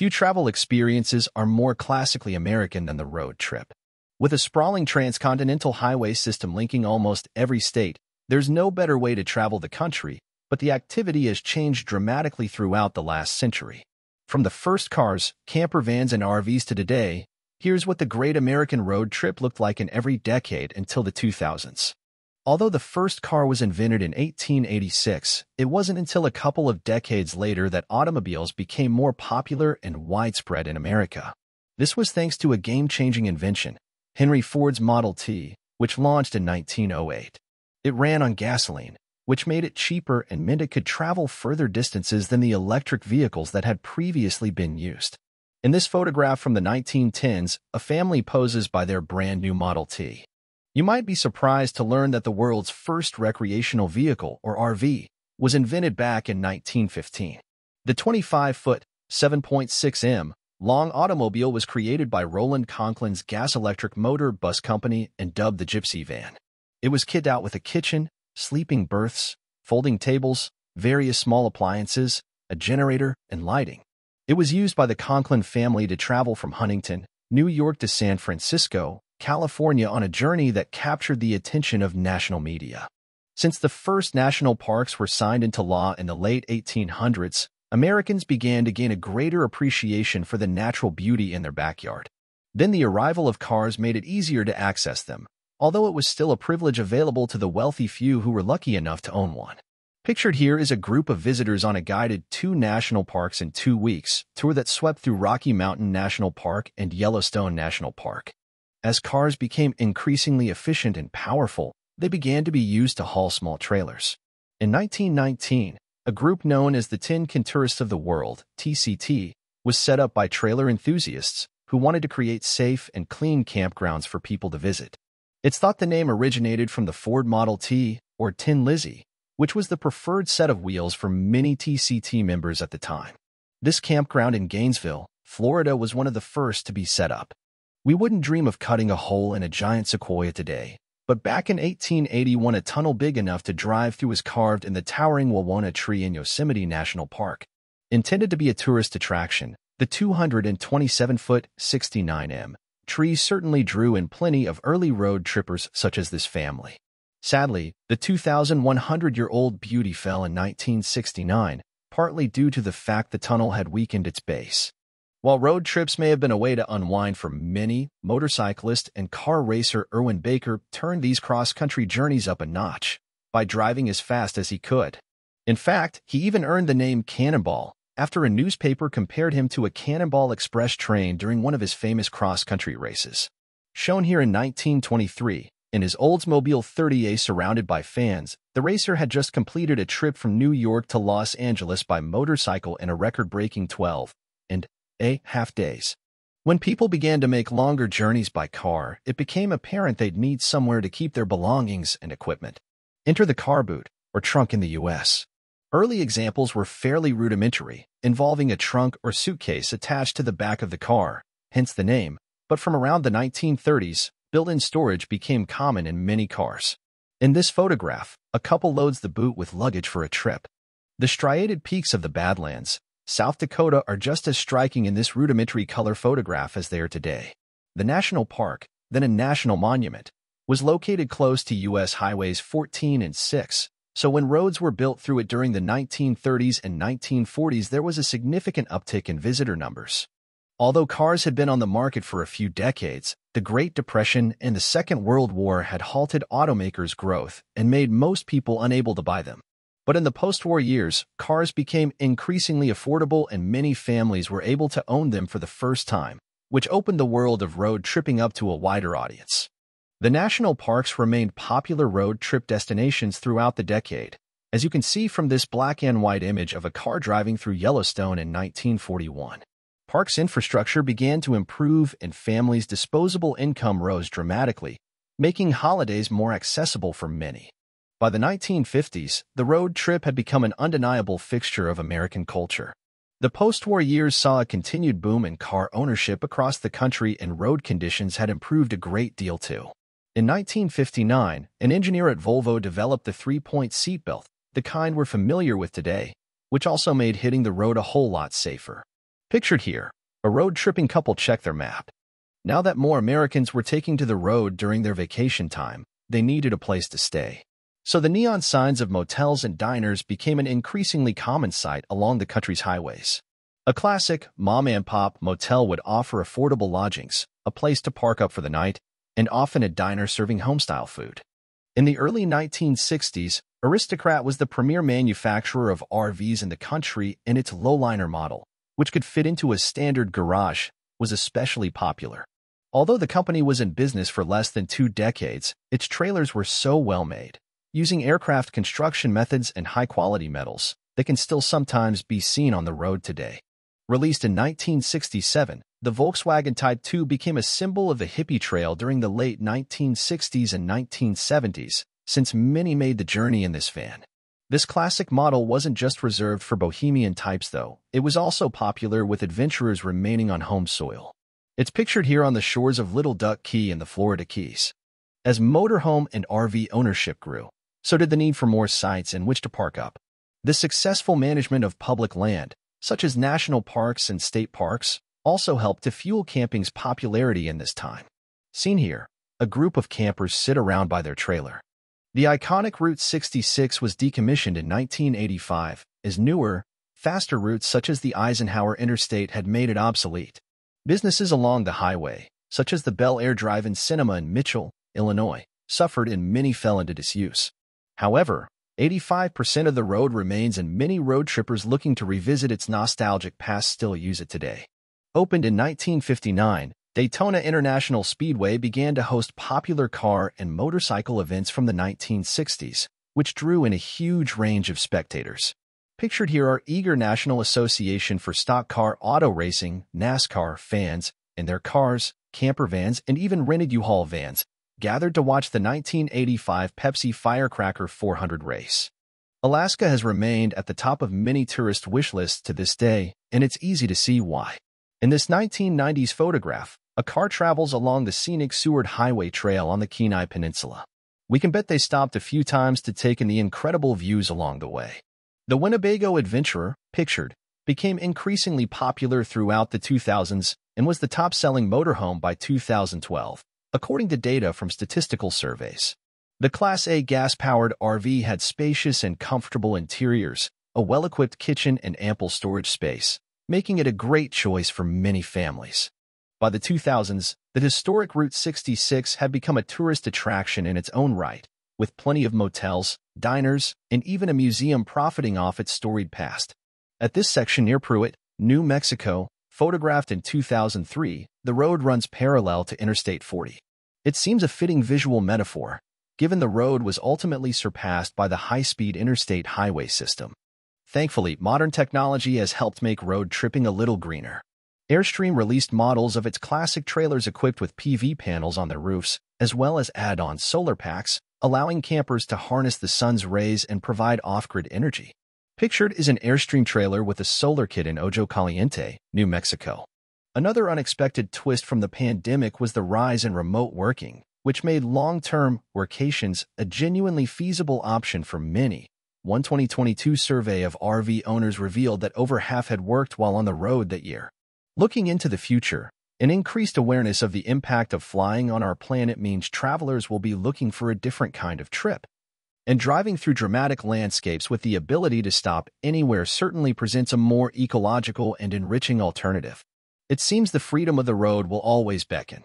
Few travel experiences are more classically American than the road trip. With a sprawling transcontinental highway system linking almost every state, there's no better way to travel the country, but the activity has changed dramatically throughout the last century. From the first cars, camper vans, and RVs to today, here's what the great American road trip looked like in every decade until the 2000s. Although the first car was invented in 1886, it wasn't until a couple of decades later that automobiles became more popular and widespread in America. This was thanks to a game-changing invention, Henry Ford's Model T, which launched in 1908. It ran on gasoline, which made it cheaper and meant it could travel further distances than the electric vehicles that had previously been used. In this photograph from the 1910s, a family poses by their brand new Model T. You might be surprised to learn that the world's first recreational vehicle, or RV, was invented back in 1915. The 25-foot, 7.6m, long automobile was created by Roland Conklin's gas-electric motor bus company and dubbed the Gypsy Van. It was kitted out with a kitchen, sleeping berths, folding tables, various small appliances, a generator, and lighting. It was used by the Conklin family to travel from Huntington, New York to San Francisco, California on a journey that captured the attention of national media. Since the first national parks were signed into law in the late 1800s, Americans began to gain a greater appreciation for the natural beauty in their backyard. Then the arrival of cars made it easier to access them, although it was still a privilege available to the wealthy few who were lucky enough to own one. Pictured here is a group of visitors on a guided two national parks in two weeks tour that swept through Rocky Mountain National Park and Yellowstone National Park. As cars became increasingly efficient and powerful, they began to be used to haul small trailers. In 1919, a group known as the Tin Can Tourists of the World, TCT, was set up by trailer enthusiasts who wanted to create safe and clean campgrounds for people to visit. It's thought the name originated from the Ford Model T, or Tin Lizzie, which was the preferred set of wheels for many TCT members at the time. This campground in Gainesville, Florida was one of the first to be set up. We wouldn't dream of cutting a hole in a giant sequoia today, but back in 1881 a tunnel big enough to drive through was carved in the towering Wawona tree in Yosemite National Park. Intended to be a tourist attraction, the 227-foot, 69m tree certainly drew in plenty of early road trippers such as this family. Sadly, the 2,100-year-old beauty fell in 1969, partly due to the fact the tunnel had weakened its base. While road trips may have been a way to unwind for many, motorcyclist and car racer Erwin Baker turned these cross-country journeys up a notch by driving as fast as he could. In fact, he even earned the name Cannonball after a newspaper compared him to a Cannonball Express train during one of his famous cross-country races. Shown here in 1923, in his Oldsmobile 30A surrounded by fans, the racer had just completed a trip from New York to Los Angeles by motorcycle in a record-breaking 12 and a half days. When people began to make longer journeys by car, it became apparent they'd need somewhere to keep their belongings and equipment. Enter the car boot, or trunk in the U.S. Early examples were fairly rudimentary, involving a trunk or suitcase attached to the back of the car, hence the name, but from around the 1930s, built-in storage became common in many cars. In this photograph, a couple loads the boot with luggage for a trip. The striated peaks of the Badlands, South Dakota are just as striking in this rudimentary color photograph as they are today. The national park, then a national monument, was located close to U.S. Highways 14 and 6, so when roads were built through it during the 1930s and 1940s, there was a significant uptick in visitor numbers. Although cars had been on the market for a few decades, the Great Depression and the Second World War had halted automakers' growth and made most people unable to buy them. But in the post-war years, cars became increasingly affordable and many families were able to own them for the first time, which opened the world of road tripping up to a wider audience. The national parks remained popular road trip destinations throughout the decade, as you can see from this black and white image of a car driving through Yellowstone in 1941. Parks infrastructure began to improve and families' disposable income rose dramatically, making holidays more accessible for many. By the 1950s, the road trip had become an undeniable fixture of American culture. The post-war years saw a continued boom in car ownership across the country and road conditions had improved a great deal too. In 1959, an engineer at Volvo developed the three-point seatbelt, the kind we're familiar with today, which also made hitting the road a whole lot safer. Pictured here, a road-tripping couple checked their map. Now that more Americans were taking to the road during their vacation time, they needed a place to stay. So the neon signs of motels and diners became an increasingly common sight along the country's highways. A classic mom-and-pop motel would offer affordable lodgings, a place to park up for the night, and often a diner serving homestyle food. In the early 1960s, Aristocrat was the premier manufacturer of RVs in the country and its Lo-Liner model, which could fit into a standard garage, was especially popular. Although the company was in business for less than two decades, its trailers were so well made, using aircraft construction methods and high-quality metals, they can still sometimes be seen on the road today. Released in 1967, the Volkswagen Type 2 became a symbol of the hippie trail during the late 1960s and 1970s, since many made the journey in this van. This classic model wasn't just reserved for bohemian types, though. It was also popular with adventurers remaining on home soil. It's pictured here on the shores of Little Duck Key in the Florida Keys. As motorhome and RV ownership grew, so did the need for more sites in which to park up. The successful management of public land, such as national parks and state parks, also helped to fuel camping's popularity in this time. Seen here, a group of campers sit around by their trailer. The iconic Route 66 was decommissioned in 1985 as newer, faster routes such as the Eisenhower Interstate had made it obsolete. Businesses along the highway, such as the Bel Air Drive-In Cinema in Mitchell, Illinois, suffered and many fell into disuse. However, 85% of the road remains and many road trippers looking to revisit its nostalgic past still use it today. Opened in 1959, Daytona International Speedway began to host popular car and motorcycle events from the 1960s, which drew in a huge range of spectators. Pictured here are eager National Association for Stock Car Auto Racing, NASCAR, fans, and their cars, camper vans, and even rented U-Haul vans, gathered to watch the 1985 Pepsi Firecracker 400 race. Alaska has remained at the top of many tourist wish lists to this day, and it's easy to see why. In this 1990s photograph, a car travels along the scenic Seward Highway Trail on the Kenai Peninsula. We can bet they stopped a few times to take in the incredible views along the way. The Winnebago Adventurer, pictured, became increasingly popular throughout the 2000s and was the top-selling motorhome by 2012 according to data from statistical surveys. The Class A gas-powered RV had spacious and comfortable interiors, a well-equipped kitchen and ample storage space, making it a great choice for many families. By the 2000s, the historic Route 66 had become a tourist attraction in its own right, with plenty of motels, diners, and even a museum profiting off its storied past. At this section near Prewitt, New Mexico, Photographed in 2003, the road runs parallel to Interstate 40. It seems a fitting visual metaphor, given the road was ultimately surpassed by the high-speed interstate highway system. Thankfully, modern technology has helped make road tripping a little greener. Airstream released models of its classic trailers equipped with PV panels on their roofs, as well as add-on solar packs, allowing campers to harness the sun's rays and provide off-grid energy. Pictured is an Airstream trailer with a solar kit in Ojo Caliente, New Mexico. Another unexpected twist from the pandemic was the rise in remote working, which made long-term workations a genuinely feasible option for many. One 2022 survey of RV owners revealed that over half had worked while on the road that year. Looking into the future, an increased awareness of the impact of flying on our planet means travelers will be looking for a different kind of trip and driving through dramatic landscapes with the ability to stop anywhere certainly presents a more ecological and enriching alternative. It seems the freedom of the road will always beckon.